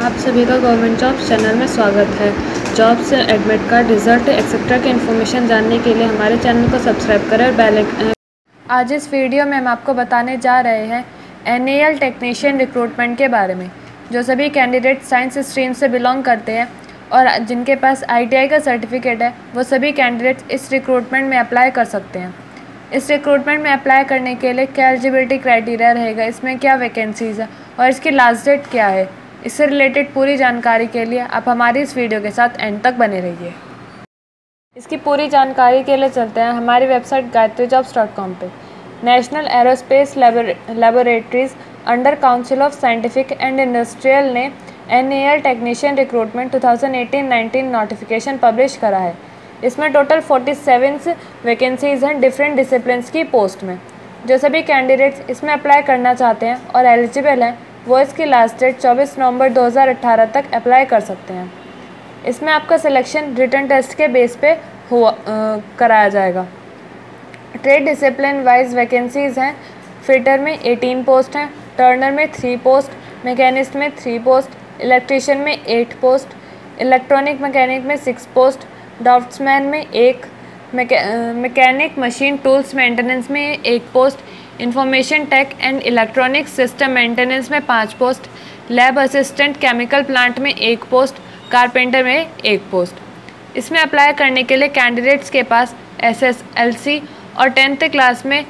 आप सभी का गवर्नमेंट जॉब्स चैनल में स्वागत है। Jobs, admit card, result etcetera की इन्फॉर्मेशन जानने के लिए हमारे चैनल को सब्सक्राइब करें और बेल आज इस वीडियो में हम आपको बताने जा रहे हैं एन टेक्नीशियन रिक्रूटमेंट के बारे में, जो सभी कैंडिडेट साइंस स्ट्रीम से बिलोंग करते हैं और जिनके पास आईटीआई का सर्टिफिकेट है, वो सभी कैंडिडेट इस रिक्रूटमेंट में अप्लाई कर सकते हैं। इस रिक्रूटमेंट में अप्लाई करने के लिए क्या एलिजिबिलिटी क्राइटेरिया रहेगा, इसमें क्या वैकेंसीज़ है और इसकी लास्ट डेट क्या है? इससे रिलेटेड पूरी जानकारी के लिए आप हमारी इस वीडियो के साथ एंड तक बने रहिए। इसकी पूरी जानकारी के लिए चलते हैं हमारी website Gayatri jobs dot com पर national aerospace laboratories under council of scientific and industrial ने an technician recruitment 2018-19 notification publish करा है। इसमें टोटल 47 वैकेंसीज़ हैं डिफरेंट डिसिप्लिन की पोस्ट में। जो सभी कैंडिडेट्स इसमें अप्लाई करना चाहते हैं और एलिजिबल हैं वो इसकी लास्ट डेट 24 नवंबर 2018 तक अप्लाई कर सकते हैं। इसमें आपका सिलेक्शन रिटर्न टेस्ट के बेस पे हुआ कराया जाएगा। ट्रेड डिसिप्लिन वाइज वैकेंसीज़ हैं। फिटर में 18 पोस्ट हैं टर्नर में थ्री पोस्ट मैकेनिस्ट में थ्री पोस्ट इलेक्ट्रिशियन में एट पोस्ट इलेक्ट्रॉनिक मैकेनिक में सिक्स पोस्ट ड्राफ्ट्समैन में एक मैकेनिक मशीन टूल्स मेंटेनेंस में एक post information tech and electronic system maintenance में पाँच post lab assistant chemical plant में एक पोस्ट कारपेंटर में एक पोस्ट इसमें अप्लाई करने के लिए कैंडिडेट्स के पास एस एस एल सी और टेंथ क्लास में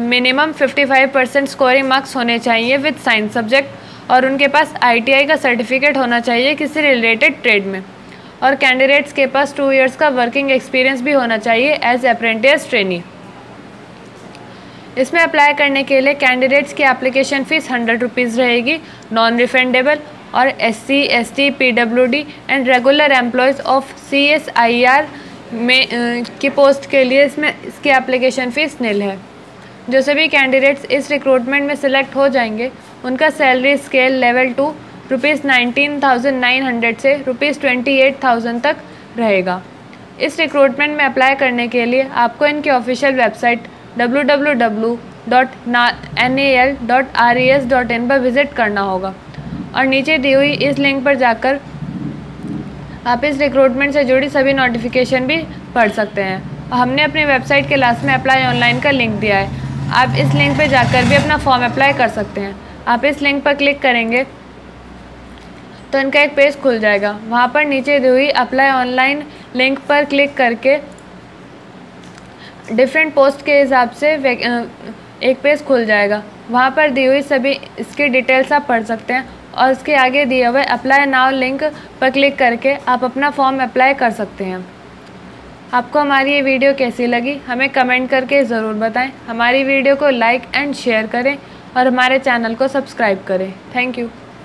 minimum fifty five percent scoring marks होने चाहिए विद साइंस सब्जेक्ट और उनके पास आई टी आई का सर्टिफिकेट होना चाहिए किसी रिलेटेड ट्रेड में. और कैंडिडेट्स के पास टू इयर्स का वर्किंग एक्सपीरियंस भी होना चाहिए एज अप्रेंटिस ट्रेनी इसमें अप्लाई करने के लिए कैंडिडेट्स की एप्लीकेशन फ़ीस हंड्रेड रुपीज़ रहेगी नॉन रिफंडेबल और S C S T P W D and regular employees of C S I R में की पोस्ट के लिए इसमें इसकी एप्लीकेशन फ़ीस नील है। जो सभी कैंडिडेट्स इस रिक्रूटमेंट में सिलेक्ट हो जाएँगे, उनका salary scale level two rupees nineteen thousand nine hundred से रुपीज़ ट्वेंटी एट थाउज़ेंड तक रहेगा। इस रिक्रूटमेंट में अप्लाई करने के लिए आपको इनकी ऑफिशियल वेबसाइट इन पर विज़िट करना होगा। और नीचे दी हुई इस लिंक पर जाकर आप इस रिक्रूटमेंट से जुड़ी सभी नोटिफिकेशन भी पढ़ सकते हैं। हमने अपनी वेबसाइट के लास्ट में अप्लाई ऑनलाइन का लिंक दिया है। आप इस लिंक पर जाकर भी अपना फॉर्म अप्लाई कर सकते हैं। आप इस लिंक पर क्लिक करेंगे तो इनका एक पेज खुल जाएगा। वहाँ पर नीचे दी हुई अप्लाई ऑनलाइन लिंक पर क्लिक करके डिफरेंट पोस्ट के हिसाब से एक पेज खुल जाएगा। वहाँ पर दी हुई सभी इसकी डिटेल्स आप पढ़ सकते हैं और उसके आगे दिए हुए अप्लाई नाउ लिंक पर क्लिक करके आप अपना फॉर्म अप्लाई कर सकते हैं। आपको हमारी ये वीडियो कैसी लगी, हमें कमेंट करके ज़रूर बताएँ। हमारी वीडियो को लाइक एंड शेयर करें और हमारे चैनल को सब्सक्राइब करें। Thank you